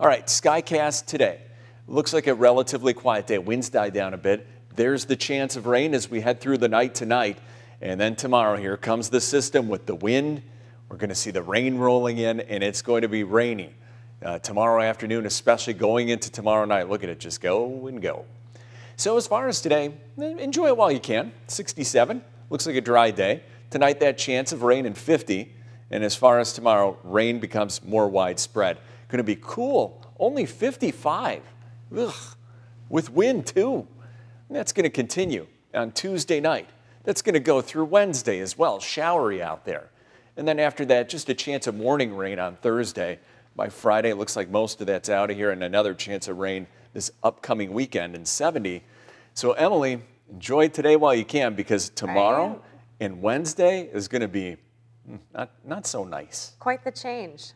All right, Skycast today. Looks like a relatively quiet day. Winds die down a bit. There's the chance of rain as we head through the night tonight. And then tomorrow, here comes the system with the wind. We're going to see the rain rolling in, and it's going to be rainy uh, tomorrow afternoon, especially going into tomorrow night. Look at it, just go and go. So, as far as today, enjoy it while you can. 67, looks like a dry day. Tonight, that chance of rain in 50. And as far as tomorrow, rain becomes more widespread. Going to be cool, only 55. Ugh, with wind too. And that's going to continue on Tuesday night. That's going to go through Wednesday as well, showery out there. And then after that, just a chance of morning rain on Thursday. By Friday, it looks like most of that's out of here, and another chance of rain this upcoming weekend in 70. So, Emily, enjoy today while you can because tomorrow and Wednesday is going to be hmm, not, not so nice. Quite the change.